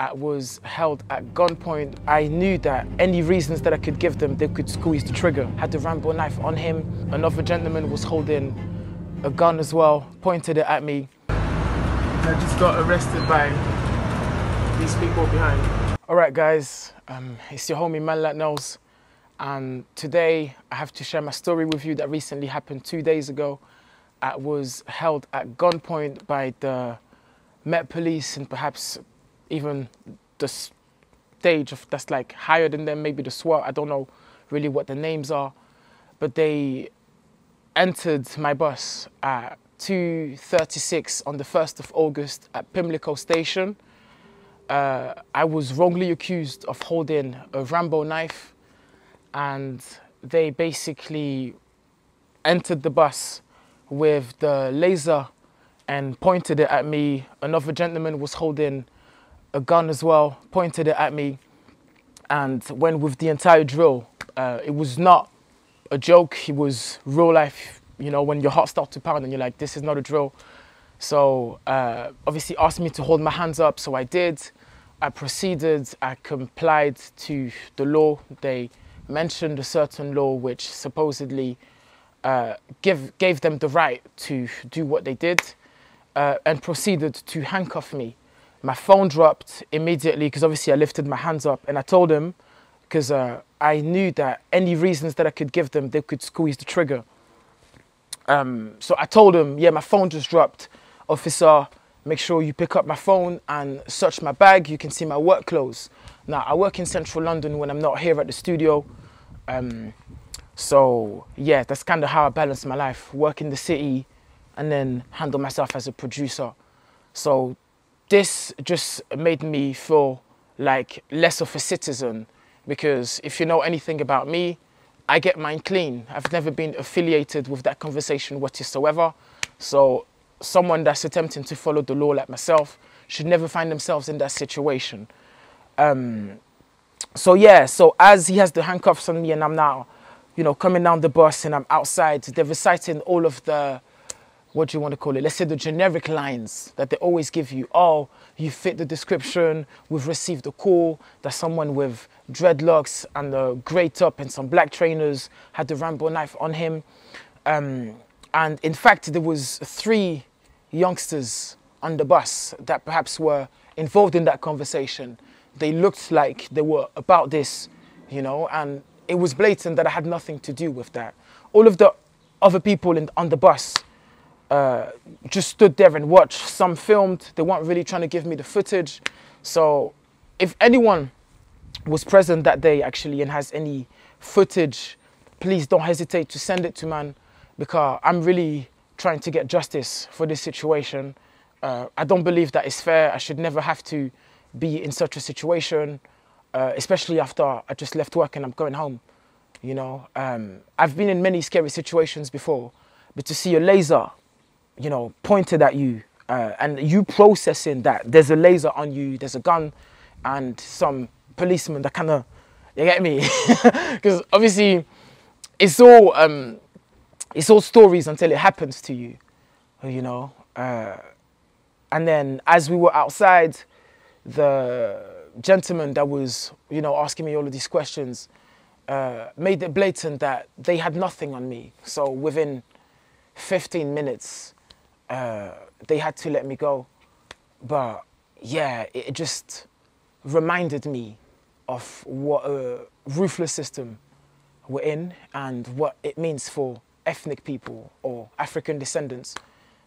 I was held at gunpoint. I knew that any reasons that I could give them, they could squeeze the trigger. Had the Rambo knife on him. Another gentleman was holding a gun as well, pointed it at me. I just got arrested by these people behind. All right, guys, um, it's your homie Man Like Nells. And today I have to share my story with you that recently happened two days ago. I was held at gunpoint by the Met Police and perhaps even the stage of that's like higher than them, maybe the SWAT. I don't know really what the names are, but they entered my bus at 2.36 on the 1st of August at Pimlico Station. Uh, I was wrongly accused of holding a Rambo knife and they basically entered the bus with the laser and pointed it at me. Another gentleman was holding a gun as well, pointed it at me, and went with the entire drill. Uh, it was not a joke, it was real life, you know, when your heart starts to pound and you're like, this is not a drill. So uh, obviously asked me to hold my hands up, so I did. I proceeded, I complied to the law. They mentioned a certain law which supposedly uh, give, gave them the right to do what they did uh, and proceeded to handcuff me. My phone dropped immediately because obviously I lifted my hands up and I told them because uh, I knew that any reasons that I could give them, they could squeeze the trigger. Um, so I told them, yeah, my phone just dropped. Officer, make sure you pick up my phone and search my bag. You can see my work clothes. Now, I work in central London when I'm not here at the studio. Um, so yeah, that's kind of how I balance my life, work in the city and then handle myself as a producer. So this just made me feel like less of a citizen because if you know anything about me, I get mine clean. I've never been affiliated with that conversation whatsoever. So someone that's attempting to follow the law like myself should never find themselves in that situation. Um, so yeah, so as he has the handcuffs on me and I'm now, you know, coming down the bus and I'm outside, they're reciting all of the, what do you want to call it? Let's say the generic lines that they always give you. Oh, you fit the description. We've received a call that someone with dreadlocks and a grey top and some black trainers had the Rambo knife on him. Um, and in fact, there was three youngsters on the bus that perhaps were involved in that conversation they looked like they were about this, you know, and it was blatant that I had nothing to do with that. All of the other people in, on the bus uh, just stood there and watched. Some filmed, they weren't really trying to give me the footage. So if anyone was present that day actually and has any footage, please don't hesitate to send it to man because I'm really trying to get justice for this situation. Uh, I don't believe that is fair. I should never have to be in such a situation, uh, especially after I just left work and I'm going home. You know, um, I've been in many scary situations before, but to see a laser, you know, pointed at you uh, and you processing that there's a laser on you, there's a gun, and some policeman that kind of, you get me? Because obviously, it's all um, it's all stories until it happens to you, you know. Uh, and then as we were outside, the gentleman that was, you know, asking me all of these questions uh, made it blatant that they had nothing on me. So within 15 minutes, uh, they had to let me go. But yeah, it just reminded me of what a ruthless system we're in and what it means for ethnic people or African descendants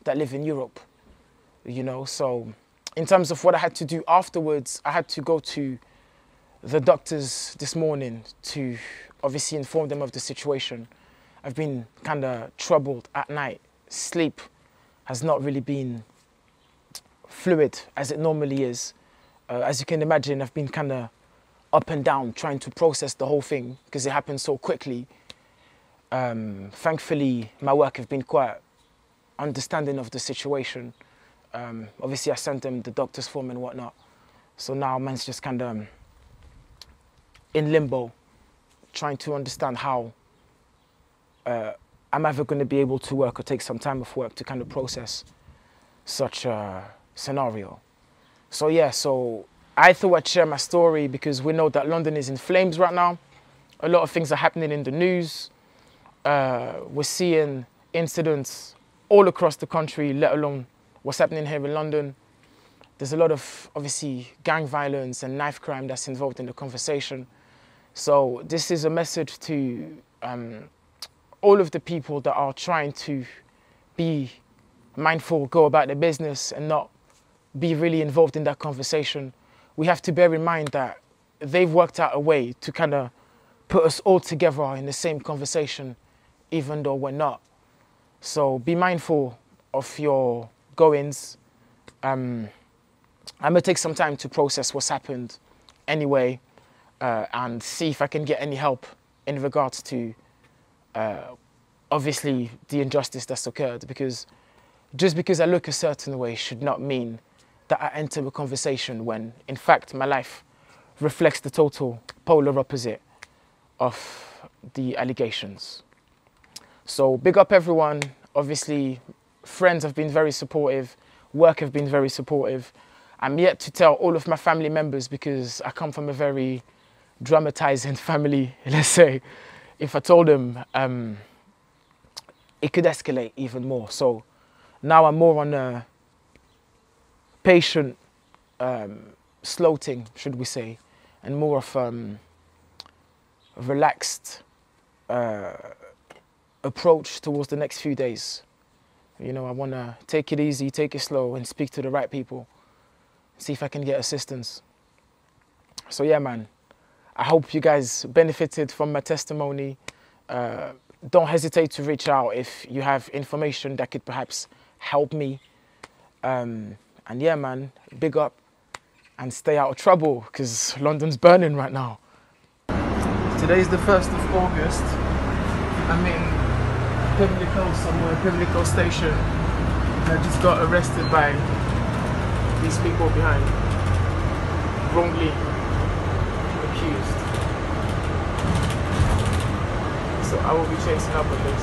that live in Europe. You know, so in terms of what I had to do afterwards, I had to go to the doctors this morning to obviously inform them of the situation. I've been kind of troubled at night. Sleep has not really been fluid as it normally is. Uh, as you can imagine, I've been kind of up and down trying to process the whole thing because it happened so quickly. Um, thankfully, my work have been quite understanding of the situation. Um, obviously, I sent them the doctor's form and whatnot. So now man's just kind of in limbo, trying to understand how uh, I'm ever going to be able to work or take some time off work to kind of process such a scenario. So yeah, so I thought I'd share my story because we know that London is in flames right now. A lot of things are happening in the news. Uh, we're seeing incidents all across the country, let alone what's happening here in London. There's a lot of obviously gang violence and knife crime that's involved in the conversation. So this is a message to um, all of the people that are trying to be mindful, go about their business and not be really involved in that conversation. We have to bear in mind that they've worked out a way to kind of put us all together in the same conversation, even though we're not. So be mindful of your goings. Um, I'm gonna take some time to process what's happened anyway uh, and see if I can get any help in regards to uh, obviously the injustice that's occurred because just because I look a certain way should not mean that I enter a conversation when in fact my life reflects the total polar opposite of the allegations. So big up everyone. Obviously, friends have been very supportive, work have been very supportive. I'm yet to tell all of my family members because I come from a very dramatizing family, let's say. If I told him, um, it could escalate even more. So now I'm more on a patient um, sloting, should we say, and more of um, a relaxed uh, approach towards the next few days. You know, I want to take it easy, take it slow, and speak to the right people. See if I can get assistance. So yeah, man. I hope you guys benefited from my testimony. Uh, don't hesitate to reach out if you have information that could perhaps help me. Um, and yeah, man, big up and stay out of trouble because London's burning right now. Today's the 1st of August. I'm in Pimlico somewhere, Pimlico station. I just got arrested by these people behind, wrongly accused. So I will be chasing up on this.